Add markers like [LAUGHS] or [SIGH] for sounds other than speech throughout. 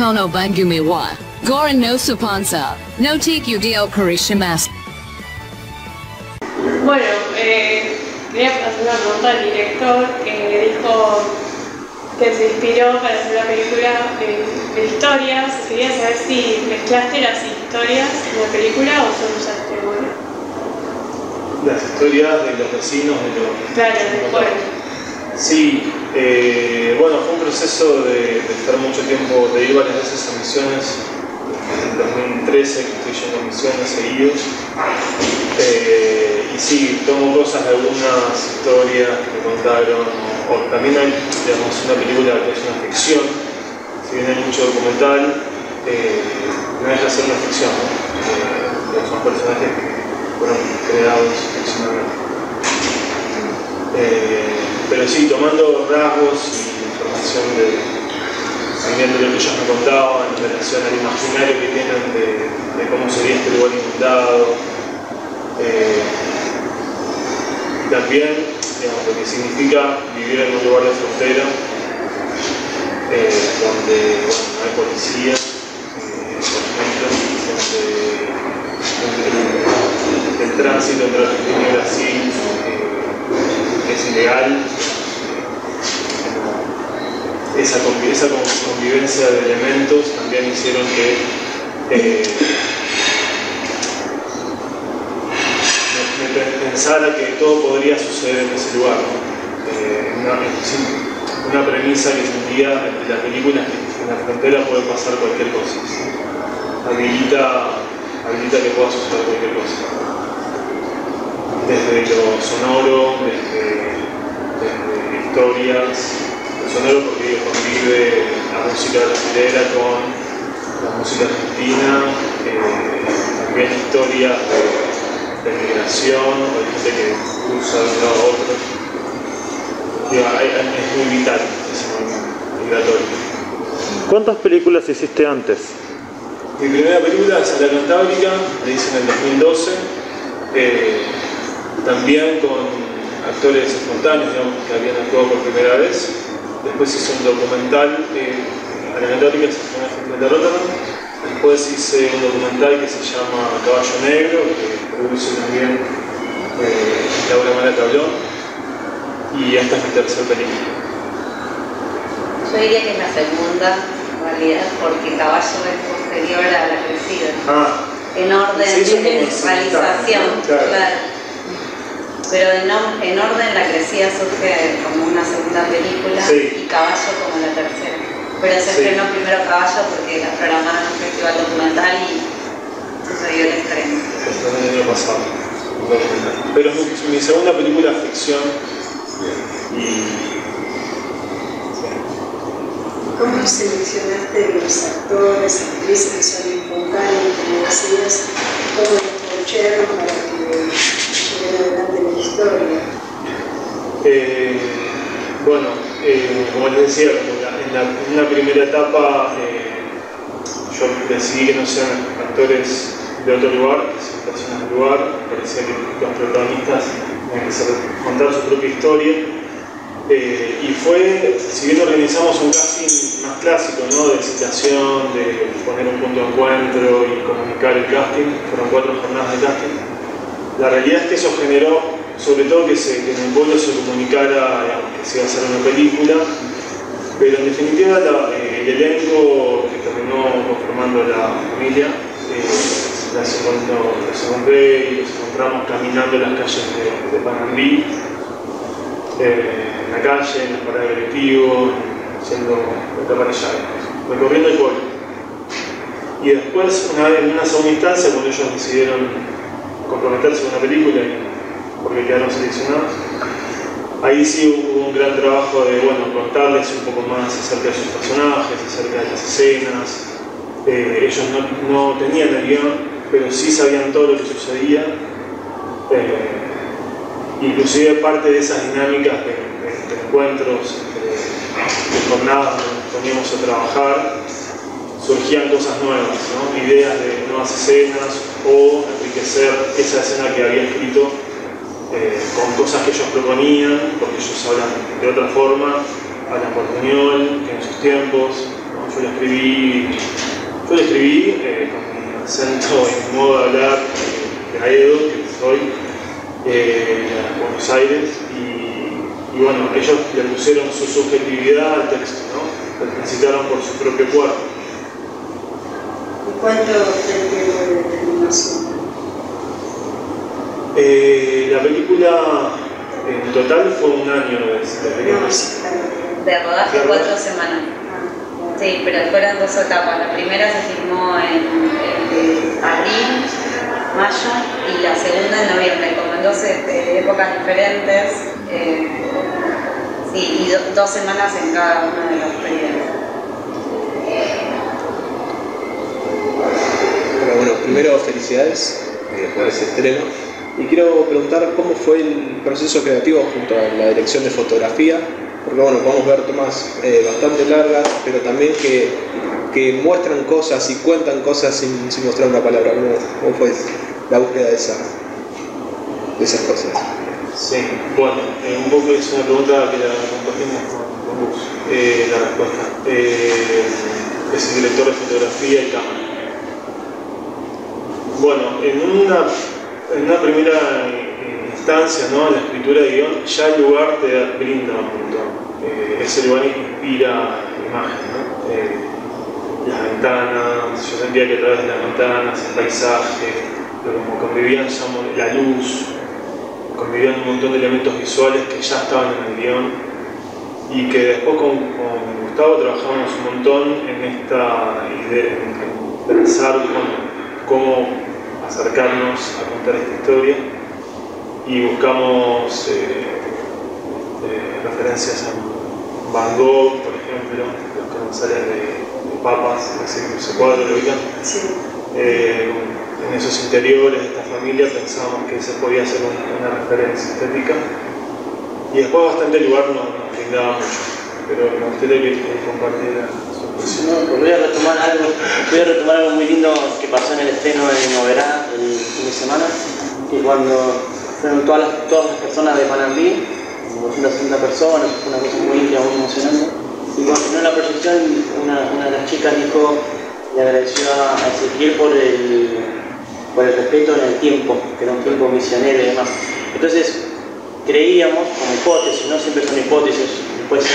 kono bangumi wa. Goran no supansa. No tiki dio karishimasu. Bueno, eh, quería hacer una pregunta al director que dijo que se inspiró para hacer la película de, de historias. Quería saber si mezclaste las historias en la película o solo usaste una. Las historias de los vecinos de los... Claro, del pueblo. Sí, eh, bueno, fue un proceso de, estar mucho tiempo, de ir varias veces a misiones. Desde el 2013 que estoy yendo a misiones seguidos. Eh, y sí, tomo cosas de algunas historias que contaron, o, también hay, digamos, una película que es una ficción, si bien hay mucho documental, eh, no deja de ser una ficción, ¿no? Son personajes que fueron creados ficcionalmente. Pero sí, tomando rasgos y información de, también de lo que ellos me contaban en relación al imaginario que tienen de, de cómo sería este lugar inundado. Eh, también digamos, lo que significa vivir en un lugar de frontera eh, donde no hay policía, eh, por ejemplo, donde el, el tránsito entre Argentina y Brasil es ilegal. Esa, convi- esa con- convivencia de elementos también hicieron que eh, me, me pe- pensara que todo podría suceder en ese lugar. Eh, una, sí, premisa que sentía de la película es que en la frontera puede pasar cualquier cosa. Habilita, habilita que pueda suceder cualquier cosa. Desde lo sonoro, desde, desde historias, lo sonoro porque convive la música brasilera con la música argentina, eh, también historias de, de migración, o de gente que cruza de un lado a otro. Digo, es muy vital ese movimiento migratorio. ¿Cuántas películas hiciste antes? Mi primera película es La Cantábrica, la hice en el 2012, eh, también con actores espontáneos digamos, que habían actuado por primera vez. Después hice un documental, eh, La Cantábrica se el Festival de Rotterdam. Después hice un documental que se llama Caballo Negro, que produce también eh, Laura Mara Tablón. Y esta es mi tercera película. Yo diría que es la segunda, en realidad, porque Caballo es posterior a la crecida. Ah, En orden como de realización, claro. Pero en, or- en orden la crecida surge como una segunda película Sí. y Caballo como la tercera. Pero se Sí. estrenó primero Caballo porque la programaron en un festival documental y sucedió el estreno. El año pasado. Pero es mi, mi segunda película ficción y ¿Cómo seleccionaste los actores, actrices que son espontáneos, como decías, cómo los coachearon para que lleven adelante la historia? Eh, bueno, eh, como les decía, en, la, primera etapa eh, yo decidí que no sean actores de otro lugar, que sean personas del lugar. Parecía que los protagonistas tenían que contar su propia historia. Eh, y fue, si bien organizamos un casting más clásico, ¿no? de citación, de poner un punto de encuentro y comunicar el casting, fueron cuatro jornadas de casting, la realidad es que eso generó, sobre todo que, se, que en el pueblo se comunicara digamos, que se iba a hacer una película, pero en definitiva la- eh, el elenco que terminó conformando la familia, eh, las encontró- los encontré y los encontramos caminando las calles de, de Panambí, eh, en la calle, en las paradas de colectivo, yendo de acá para allá, recorriendo el pueblo. Y después, una, en una segunda instancia, cuando ellos decidieron comprometerse con una película porque quedaron seleccionados, ahí sí hubo un gran trabajo de bueno, contarles un poco más acerca de sus personajes, acerca de las escenas. Eh, ellos no, no tenían el guion, pero sí sabían todo lo que sucedía. Eh, inclusive parte de esas dinámicas de, encuentros, de, de jornadas donde nos poníamos a trabajar, surgían cosas nuevas, ¿no? ideas de nuevas escenas o enriquecer esa escena que había escrito eh, con cosas que ellos proponían, porque ellos hablan de otra forma, hablan por Buñuel, que en sus tiempos, yo lo escribí, yo lo escribí eh, con mi acento y modo de hablar eh, de Aedo, que soy, eh, Buenos Aires, y, bueno, ellos le pusieron su subjetividad al texto, ¿no? Lo transitaron por su propio cuerpo. ¿Y cuánto fue de filmación? Eh, la película en total fue un año. De rodaje cuatro semanas. Ah, Sí, pero fueron dos etapas. La primera se filmó en, en abril, mayo y la segunda en noviembre, como en dos eh, épocas diferentes. eh, sí, y do- dos semanas en cada uno de los periodos. Bueno, bueno, primero felicidades eh, por ese estreno. Y quiero preguntar cómo fue el proceso creativo junto a la dirección de fotografía, porque bueno, podemos ver tomas eh, bastante largas, pero también que, que muestran cosas y cuentan cosas sin, sin mostrar una palabra. ¿Cómo, cómo fue la búsqueda de, esa, de esas cosas? Sí, bueno, eh, un poco es una pregunta que la compartimos con, vos, eh, la respuesta. Eh, es el director de fotografía y cámara. Bueno, en una, en una primera eh, instancia, ¿no? la escritura de guion, ya el lugar te da- brinda un montón. Eh, ese lugar inspira imagen, ¿no? Eh, las ventanas, yo sentía que a través de las ventanas, el paisaje, lo como convivían la luz, convivían un montón de elementos visuales que ya estaban en el guion y que después con, Gustavo trabajamos un montón en esta idea, en, en pensar cómo acercarnos a contar esta historia y buscamos eh, eh, referencias a Van Gogh, por ejemplo, los nos salen de, de papas, ese, cuadro lo ubican. Sí. Eh, en esos interiores de esta familia pensábamos que se podía hacer una, una referencia estética y después bastante lugar no nos brindaba mucho, pero me gustaría que compartiera pues voy a retomar algo, voy a retomar algo muy lindo que pasó en el estreno de Noverá el fin de semana, que cuando fueron todas las, todas las personas de Panambí, como 260 personas, fue una cosa muy íntima, muy emocionante, y cuando terminó la proyección, una, una de las chicas dijo, le agradeció a Ezequiel por el, por el respeto en el tiempo, que era un tiempo misionero y demás. Entonces, creíamos, como hipótesis, no siempre son hipótesis, después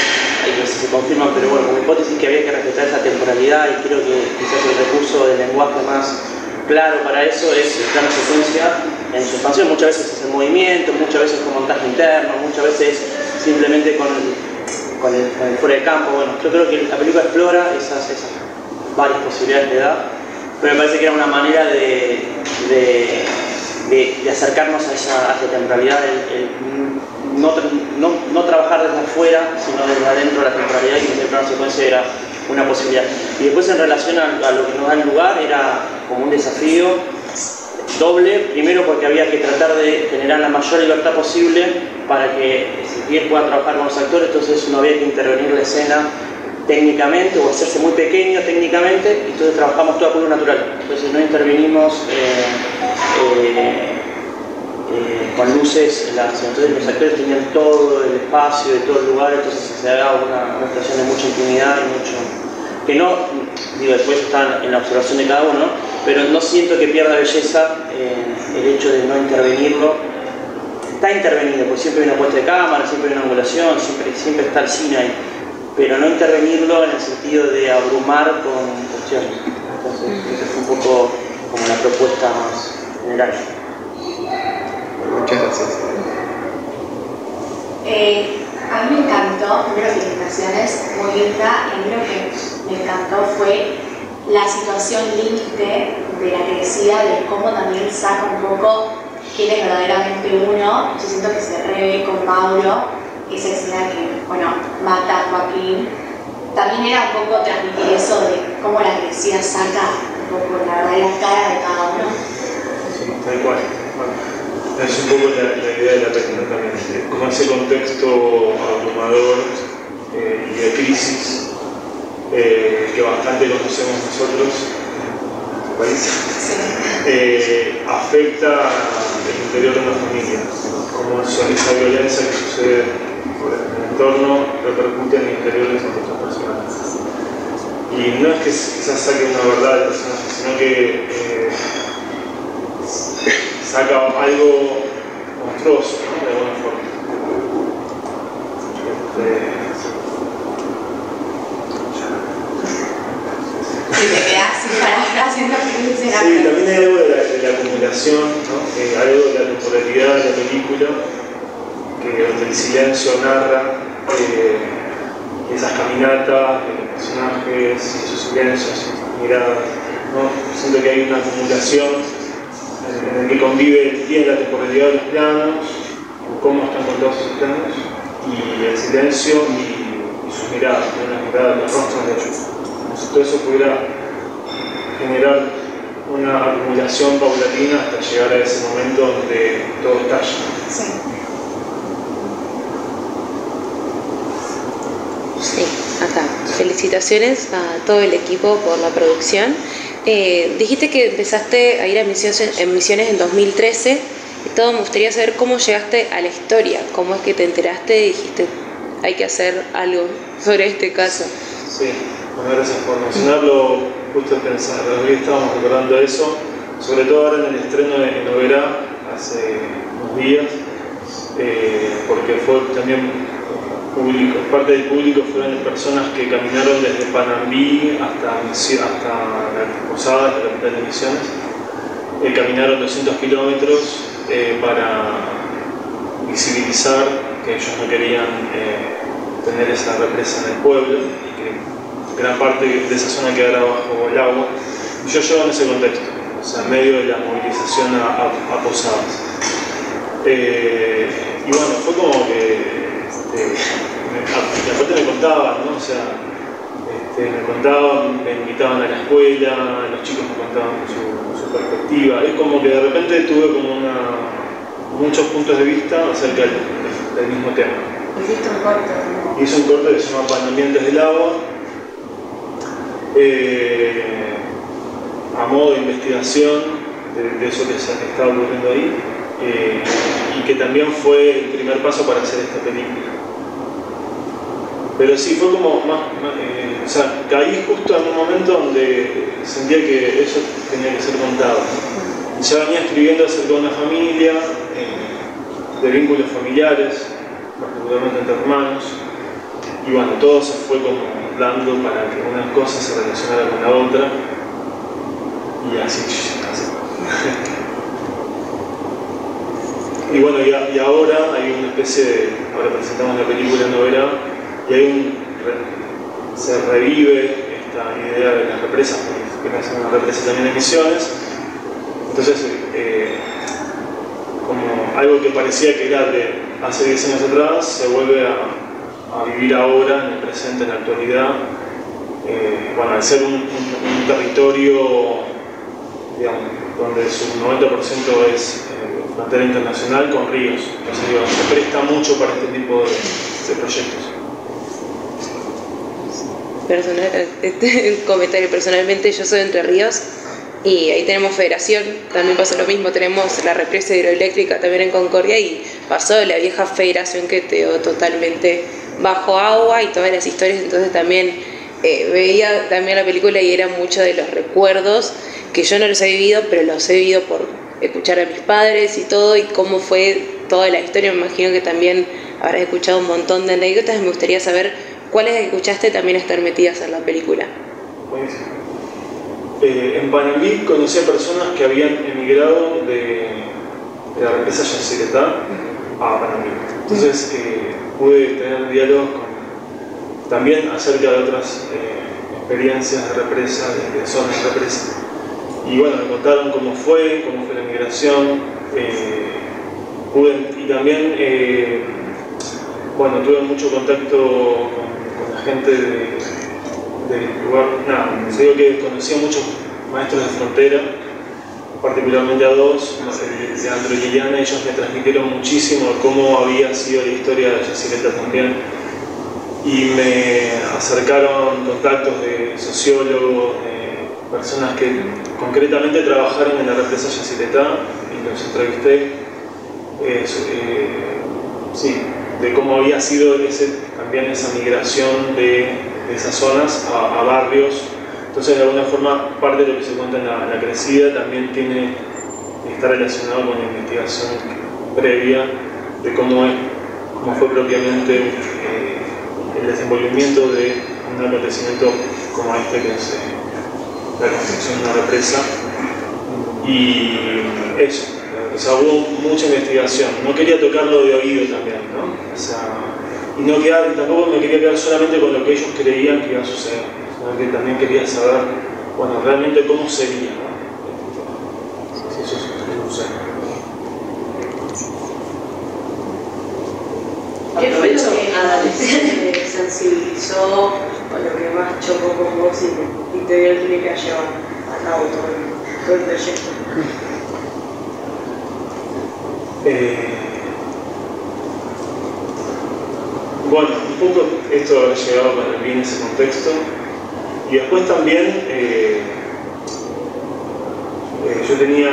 hay veces se confirman, pero bueno, como hipótesis que había que respetar esa temporalidad y creo que quizás el recurso del lenguaje más claro para eso es el secuencia en su expansión. Muchas veces es el movimiento, muchas veces con montaje interno, muchas veces simplemente con el, con el, fuera de campo. Bueno, yo creo que la película explora esas, varias posibilidades de edad, pero me parece que era una manera de, de, acercarnos a esa, a esa temporalidad, no, no, no trabajar desde afuera, sino desde adentro de la temporalidad y que el plano secuencia era una posibilidad. Y después en relación a, a lo que nos da el lugar, era como un desafío doble, primero porque había que tratar de generar la mayor libertad posible para que Ezequiel pueda trabajar con los actores, entonces no había que intervenir la escena técnicamente o hacerse muy pequeño técnicamente, y entonces trabajamos todo a color natural. Entonces no intervenimos eh, eh, eh, con luces, en la- entonces los actores tenían todo el espacio de todo el lugar, entonces se daba una, una expresión de mucha intimidad y mucho. que no, digo, después está en la observación de cada uno, pero no siento que pierda belleza eh, el hecho de no intervenirlo. Está intervenido, porque siempre hay una puesta de cámara, siempre hay una angulación, siempre, siempre está el cine ahí, pero no intervenirlo en el sentido de abrumar con cuestiones. Entonces, esa fue un poco como la propuesta más general. Muchas gracias. Eh, a mí me encantó, primero felicitaciones, muy linda, y a mí lo que me encantó fue la situación límite de la que decía de cómo también saca un poco quién es verdaderamente uno. Yo siento que se revé con Mauro, esa escena que, bueno, mata a Joaquín. También era un poco transmitir eso de cómo la crecida saca un poco la verdadera cara de cada uno. Sí, tal cual. Bueno, es un poco la, la idea de la película también, como ese contexto abrumador eh, y de crisis eh, que bastante conocemos nosotros en nuestro país, eh, afecta el interior de una familia, como esa, violencia que sucede por el entorno repercute en el interior de esas otras personas. Y no es que quizás saque una verdad del personaje, sino que saca algo monstruoso, ¿no? de alguna forma. Este, te sin haciendo Sí, también hay algo de la, de la acumulación, ¿no? Eh, algo de la temporalidad de la película, que donde el silencio narra eh, esas caminatas de los personajes, esos silencios, esas miradas. ¿no? Siento que hay una acumulación en el que convive el la temporalidad de los planos, cómo están contados esos planos, y el silencio y, sus miradas, ¿no? las miradas, los rostros de ellos. Si todo eso pudiera generar una acumulación paulatina hasta llegar a ese momento donde todo estalla. Sí. Sí, acá. Felicitaciones a todo el equipo por la producción. Eh, dijiste que empezaste a ir a misiones, en misiones en 2013 y todo me gustaría saber cómo llegaste a la historia, cómo es que te enteraste y dijiste hay que hacer algo sobre este caso. Sí, bueno, gracias por mencionarlo. Justo pensar, hoy estábamos recordando eso, sobre todo ahora en el estreno de Noverá, hace unos días, eh, porque fue también parte del público fueron personas que caminaron desde Panambí hasta, hasta la Posada, la capital de Misiones, eh, caminaron 200 kilómetros eh, para visibilizar que ellos no querían eh, tener esa represa en el pueblo y que gran parte de esa zona quedara bajo el agua. Y Yo llevo en ese contexto, o sea, en medio de la movilización a, Posadas. Y bueno, fue como que, este, me- a- y aparte me contaban, ¿no? O sea, este, me contaban, me invitaban a la escuela, los chicos me contaban su, su perspectiva. Es como que de repente tuve como una, muchos puntos de vista acerca del, del mismo tema. Hiciste un corto. ¿no? Hice un corte que se llama Panambientes del Agua, eh, a modo de investigación de, de eso que se estaba ocurriendo ahí, eh, y que también fue el primer paso para hacer esta película. Pero sí, fue como más, eh, o sea, caí justo en un momento donde sentía que eso tenía que ser contado. Y ya venía escribiendo acerca de una familia, eh, de vínculos familiares, particularmente entre hermanos, y bueno, todo se fue como dando para que una cosa se relacionara con la otra, y así, así. [LAUGHS] Y bueno, y, y ahora hay una especie de, ahora presentamos la película novela, y re- se revive esta idea de las represas, que es una represa también en Misiones, entonces, eh, como algo que parecía que era de hace 10 años atrás, se vuelve a, vivir ahora, en el presente, en la actualidad, eh, bueno, al ser un, territorio, donde su 90% es eh, frontera internacional con ríos, entonces se presta mucho para este tipo de, de proyectos. Personal, este, [LAUGHS] comentario personalmente, yo soy de Entre Ríos y ahí tenemos federación, también pasó lo mismo, tenemos la represa hidroeléctrica también en Concordia y pasó la vieja federación que quedó totalmente bajo agua y todas las historias, entonces también eh, veía también la película y era mucho de los recuerdos que yo no los he vivido, pero los he vivido por escuchar a mis padres y todo y cómo fue toda la historia, me imagino que también habrás escuchado un montón de anécdotas, me gustaría saber cuáles que escuchaste también estar metidas en la película. Eh, en Panamí conocí a personas que habían emigrado de, la represa Yacyretá a Panamí. Entonces eh, pude tener diálogos con, también acerca de otras eh, experiencias de represa, de, de zonas de represa. Y bueno, me contaron cómo fue, cómo fue la migración. pude- y también, bueno, tuve mucho contacto con, gente de, del lugar, nada, digo que conocí a muchos maestros de frontera, particularmente a dos, el de Andro y Liliana, ellos me transmitieron muchísimo cómo había sido la historia de Yacireta también, y me acercaron contactos de sociólogos, de personas que concretamente trabajaron en la represa Yacireta, y los entrevisté, eh, sí, de cómo había sido ese, también esa migración de esas zonas a, barrios. Entonces, de alguna forma, parte de lo que se cuenta en la, crecida también tiene, está relacionado con la investigación previa de cómo, cómo fue propiamente eh, el desenvolvimiento de un acontecimiento como este, que es eh, la construcción de una represa. Y eso, o sea, hubo mucha investigación. No quería tocarlo de oído también, ¿no? Y no quedar, tampoco me quería quedar solamente con lo que ellos creían que iba a suceder, sino que también quería saber, bueno, realmente cómo sería. ¿Qué fue lo que te sensibilizó o lo que más chocó con vos y, y te dio el clic a llevar a cabo todo el, todo el proyecto? Eh, bueno, un poco esto ha llegado para mí en ese contexto. Y después también eh, eh, yo tenía,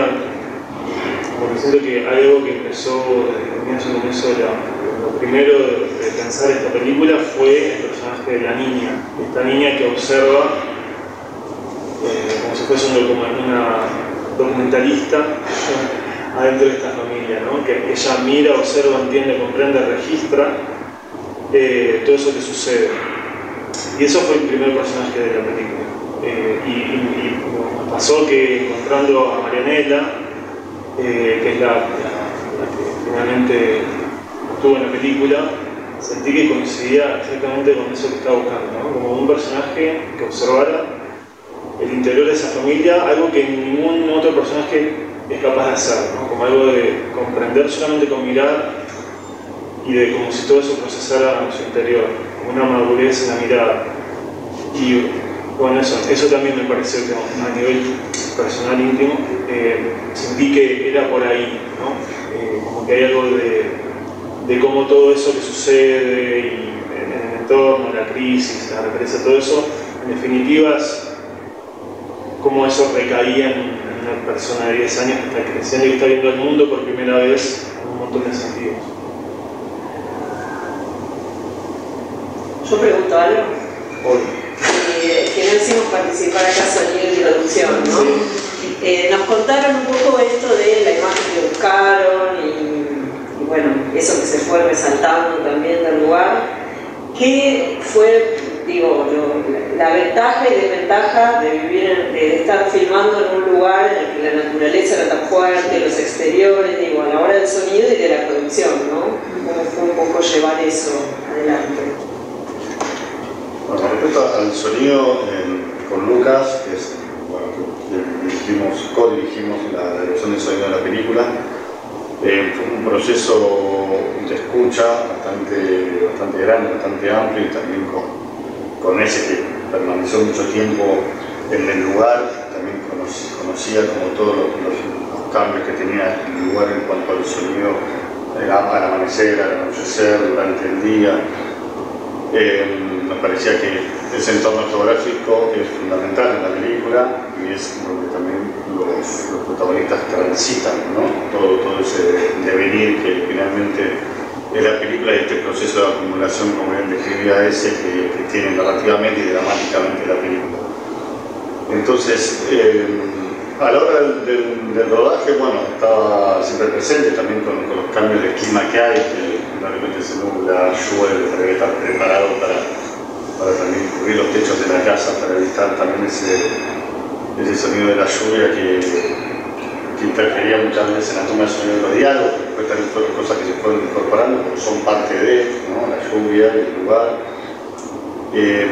como que siento que algo que empezó desde el comienzo, de la- lo primero de, pensar esta película fue el personaje de la niña, esta niña que observa eh, como si fuese una documentalista adentro de esta familia, ¿no? que ella mira, observa, entiende, comprende, registra eh, todo eso que sucede. Y eso fue el primer personaje de la película. Eh, y, pasó que encontrando a Marianela, eh, que es la, la- la que finalmente estuvo en la película, sentí que coincidía exactamente con eso que estaba buscando, ¿no? como un personaje que observara el interior de esa familia, algo que ningún otro personaje es capaz de hacer, ¿no? como algo de comprender solamente con mirar y de como si todo eso procesara en su interior, una madurez en la mirada. Y bueno, eso, eso también me pareció que a nivel personal íntimo, eh, sentí que era por ahí, ¿no? Eh, como que hay algo de, de cómo todo eso que sucede en, el entorno, la crisis, la represa, todo eso, en definitiva es cómo eso recaía en, en una persona de 10 años que está creciendo y que está viendo el mundo por primera vez en un montón de sentidos. Yo pregunto algo. Hoy. Eh, que no hicimos participar acá sonido y producción, ¿no? Eh, nos contaron un poco esto de la imagen que buscaron y, y bueno, eso que se fue resaltando también del lugar. ¿Qué fue, digo, lo- la ventaja y desventaja de vivir, en- de estar filmando en un lugar en el que la naturaleza era tan fuerte, los exteriores, digo, a la hora del sonido y de la producción, ¿no? ¿Cómo fue un poco llevar eso adelante? Bueno, respecto al sonido, eh, con Lucas, que es, bueno, co-dirigimos la dirección de sonido de la película, eh, fue un proceso de escucha bastante, bastante grande, bastante amplio y también con, con ese que permaneció mucho tiempo en el lugar, también conoc- conocía como todos los, cambios que tenía el lugar en cuanto al sonido eh, al amanecer, al anochecer, durante el día. Me parecía que ese entorno geográfico es fundamental en la película y es donde también los, protagonistas transitan, ¿no? todo, todo ese devenir que finalmente es la película y este proceso de acumulación, como él describía ese, que, que tiene narrativamente y dramáticamente la película. Entonces, eh, a la hora del, rodaje, bueno, estaba siempre presente también con, los cambios de clima que hay, que de se nubla, llueve, para que estar preparado para, para también cubrir los techos de la casa, para evitar también ese, ese sonido de la lluvia que, que interfería muchas veces en la toma de sonido de los diálogos, después también fueron cosas que se fueron incorporando, son parte de la lluvia el lugar. Eh,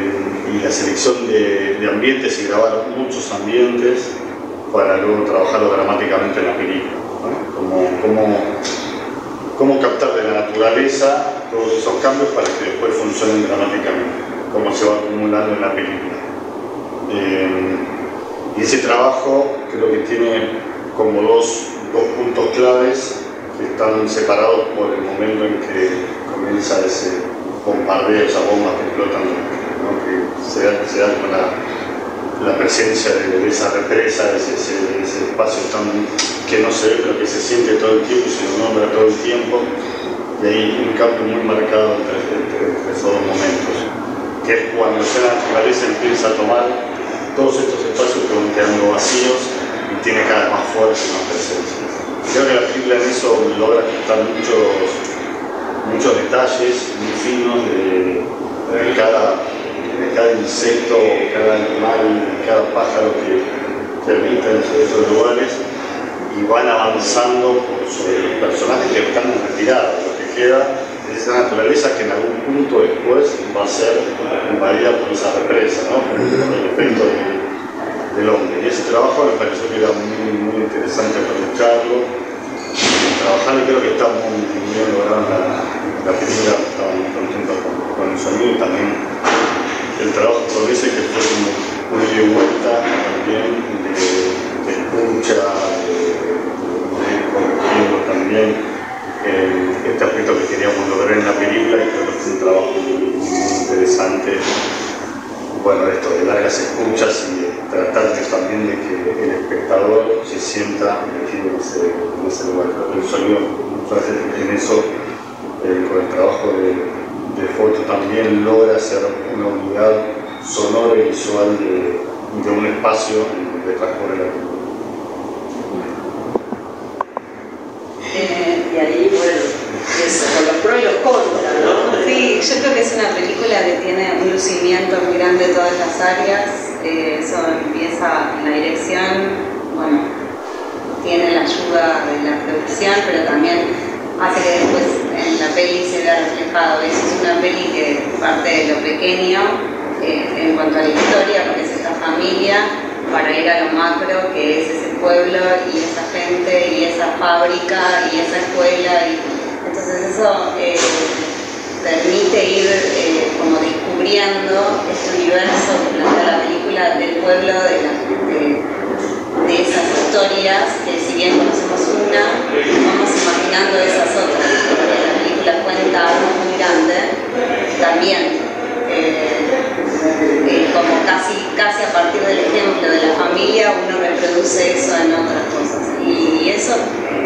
y la selección de, ambientes y grabar muchos ambientes para luego trabajarlo dramáticamente en la película. Como, como, cómo captar de la naturaleza todos esos cambios para que después funcionen dramáticamente, cómo se va acumulando en la película. Eh, y ese trabajo creo que tiene como dos, dos puntos claves que están separados por el momento en que comienza ese bombardeo, esas bombas que explotan, ¿no? que se da, se da con la, la presencia de, esa represa, de ese, ese- espacio tan, que no se ve, pero que se siente todo el tiempo se lo nombra todo el tiempo. Y hay un cambio muy marcado entre- entre esos dos momentos. Que es cuando ya la naturaleza empieza a tomar todos estos espacios que van quedando vacíos y tiene cada vez más fuerza y más presencia. Creo que la película en eso logra captar muchos, muchos detalles muy finos de, cada, cada insecto, cada animal, cada pájaro que, que en esos lugares y van avanzando sobre los personajes que están retirados. Lo que queda esa naturaleza que en algún punto después va a ser invadida por esa represa, ¿no? por el efecto del, hombre. Y ese trabajo me pareció que era muy, muy interesante para escucharlo. Trabajar y creo que está muy, bien lograda la, la película, muy contento con, con el sonido y también el trabajo progrese que fue como un ida y vuelta también de, de escucha, de, de también eh, este aspecto que queríamos lograr en la película y creo que fue un trabajo muy, interesante. Bueno, esto de largas escuchas y de tratar también de que el espectador se sienta metido en ese, ese lugar. El sonido, en eso, eh, con el trabajo de, de foto también logra hacer una unidad sonora y visual de, un espacio en transcurre la película. Eh, y ahí, bueno, eso, con los pros y los contras, ¿no? Sí, yo creo que es una película que tiene un lucimiento muy grande en todas las áreas. Eh, eso empieza en la dirección, bueno, tiene la ayuda de la producción, pero también hace que después en la peli se vea reflejado. Eso es una peli que parte de lo pequeño eh, en cuanto a la historia, porque es esta familia, para ir a lo macro, que es ese pueblo y esa gente y esa fábrica y esa escuela. Y, entonces eso eh, permite ir eh, como descubriendo este universo que plantea la película del pueblo, de, esas historias, que si bien conocemos una, vamos imaginando esas otras, porque la película cuenta algo muy grande, también eh, como casi, casi a partir del ejemplo de la familia uno reproduce eso en otras cosas. Y, eso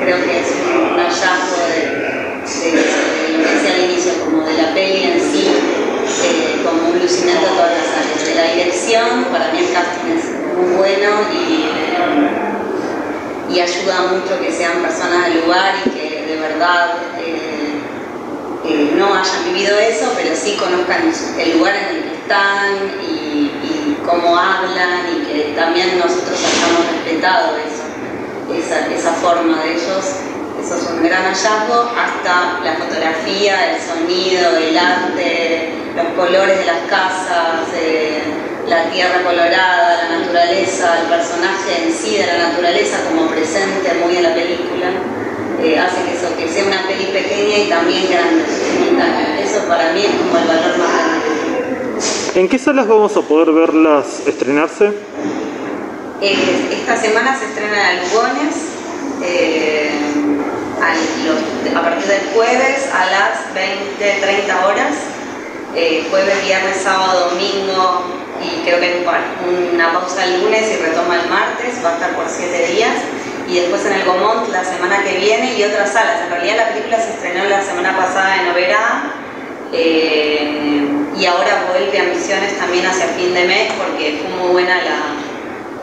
creo que es un, hallazgo de, de, al inicio, como de la peli en sí, eh, como un lucimiento de todas las áreas. De la dirección, para mí el casting es muy bueno y, y ayuda mucho que sean personas del lugar y que de verdad eh, eh, no hayan vivido eso, pero sí conozcan el lugar en el que están y, y cómo hablan y que también nosotros hayamos respetado eso, esa, esa forma de ellos. Eso es un gran hallazgo, hasta la fotografía, el sonido, el arte, los colores de las casas, eh, la tierra colorada, la naturaleza, el personaje en sí de la naturaleza como presente muy en la película, eh, hace que eso, que sea una peli pequeña y también grande. Eso para mí es como el valor más grande. ¿En qué salas vamos a poder verlas estrenarse? Eh, esta semana se estrena en Lugones, eh, a, partir del jueves a las 20, 30 horas, eh, jueves, viernes, sábado, domingo y creo que una pausa el lunes y retoma el martes, va a estar por 7 días y después en el Gomont la semana que viene y otras salas. En realidad la película se estrenó la semana pasada en Oberá eh, y ahora vuelve a Misiones también hacia fin de mes porque fue muy buena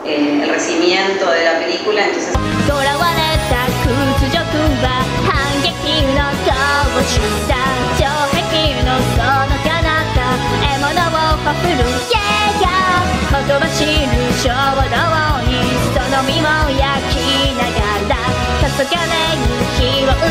eh, el recibimiento de la película. は反撃の闘士だ。城壁のその彼方獲物をかふるイェーーほとばしる衝動にその身を焼きながら黄昏に火を